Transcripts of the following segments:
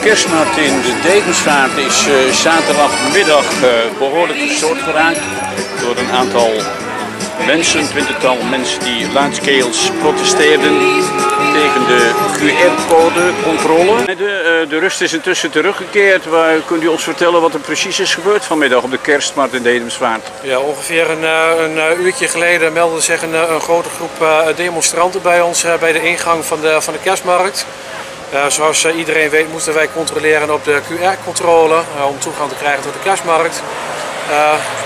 kerstmarkt in de Degensvaart is uh, zaterdagmiddag uh, behoorlijk gestoord geraakt door een aantal mensen, twintigtal mensen die luidkeels protesteerden tegen de QR-code-controle. De, uh, de, rust is intussen teruggekeerd. Waar, kunt u ons vertellen wat er precies is gebeurd vanmiddag op de kerstmarkt in Dedemsvaart? Ja, ongeveer een, een uurtje geleden meldde zich een, een grote groep demonstranten bij ons bij de ingang van de, van de kerstmarkt. Uh, zoals uh, iedereen weet moesten wij controleren op de QR-controle uh, om toegang te krijgen tot de kerstmarkt.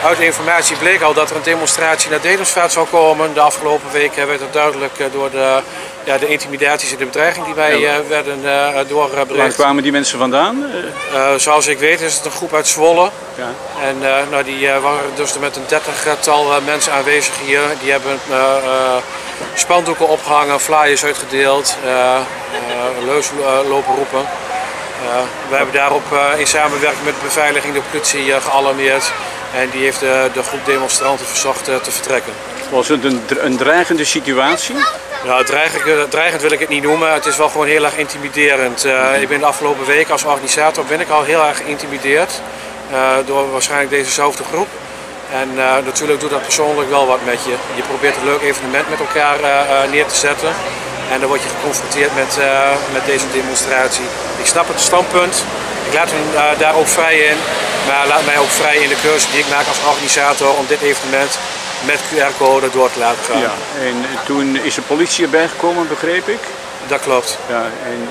uit de informatie bleek al dat er een demonstratie naar Dedemsvaart zou komen. De afgelopen weken werd het duidelijk door de, ja, de intimidaties en de bedreiging die wij werden doorbericht. Waar kwamen die mensen vandaan? zoals ik weet is het een groep uit Zwolle. Ja. En nou, die waren dus met een dertigtal mensen aanwezig hier. Die hebben spandoeken opgehangen, flyers uitgedeeld, uh, uh, leus lopen roepen. We hebben daarop in samenwerking met de beveiliging de politie gealarmeerd en die heeft de, de groep demonstranten verzocht te vertrekken. Was het een, een dreigende situatie? Nou, dreigend, dreigend, wil ik het niet noemen. Het is wel gewoon heel erg intimiderend. ik ben de afgelopen week als organisator ben ik al heel erg geïntimideerd door waarschijnlijk dezezelfde groep. En uh, natuurlijk doet dat persoonlijk wel wat met je. Je probeert een leuk evenement met elkaar uh, neer te zetten. En dan word je geconfronteerd met, met deze demonstratie. Ik snap het standpunt. Ik laat hen daar ook vrij in. Maar laat mij ook vrij in de keuze die ik maak als organisator om dit evenement met QR-code door te laten gaan. Ja, en toen is de politie erbij gekomen, begreep ik? Dat klopt. Ja, en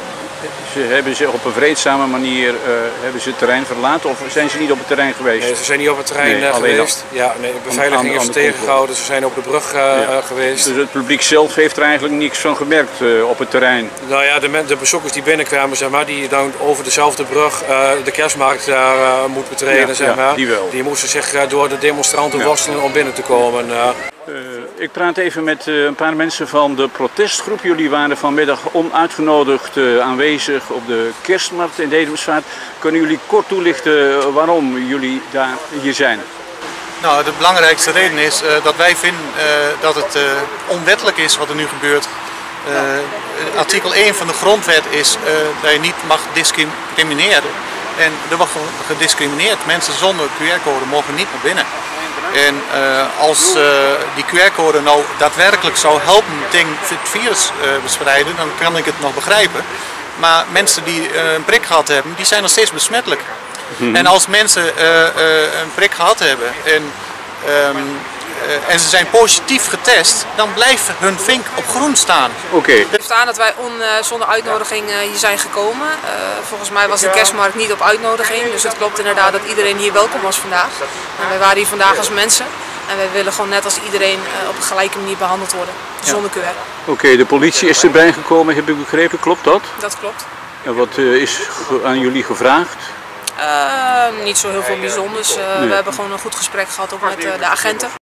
ze hebben ze op een vreedzame manier uh, hebben ze het terrein verlaten of zijn ze niet op het terrein geweest? Nee, ze zijn niet op het terrein nee, geweest. Ja, nee, de beveiliging is tegengehouden, ze zijn op de brug uh, ja. geweest. Dus het publiek zelf heeft er eigenlijk niks van gemerkt uh, op het terrein? Nou ja, de, de, bezoekers die binnenkwamen, zeg maar, die dan over dezelfde brug de kerstmarkt daar moet betreden, ja, zeg maar. Die moesten zich door de demonstranten worstelen om binnen te komen. Ik praat even met uh, een paar mensen van de protestgroep. Jullie waren vanmiddag onuitgenodigd uh, aanwezig op de kerstmarkt in Dedemsvaart. Kunnen jullie kort toelichten waarom jullie daar hier zijn? Nou, de belangrijkste reden is dat wij vinden dat het onwettelijk is wat er nu gebeurt. artikel 1 van de grondwet is dat je niet mag discrimineren. En er wordt gediscrimineerd. Mensen zonder QR-code mogen niet naar binnen. En uh, als uh, die QR-code nou daadwerkelijk zou helpen tegen het virus uh, bestrijden, dan kan ik het nog begrijpen. Maar mensen die een prik gehad hebben, die zijn nog steeds besmettelijk. Mm-hmm. En als mensen een prik gehad hebben en um, uh, en ze zijn positief getest, dan blijft hun vink op groen staan. Oké. Okay. Het staan dat wij on, uh, zonder uitnodiging uh, hier zijn gekomen. volgens mij was de kerstmarkt niet op uitnodiging, dus het klopt inderdaad dat iedereen hier welkom was vandaag. En wij waren hier vandaag als mensen. En wij willen gewoon net als iedereen op een gelijke manier behandeld worden, zonder QR. Oké, okay, de politie is erbij gekomen, heb ik begrepen, klopt dat? Dat klopt. En wat is aan jullie gevraagd? Uh, niet zo heel veel bijzonders. Uh, nee. We hebben gewoon een goed gesprek gehad ook met uh, de agenten.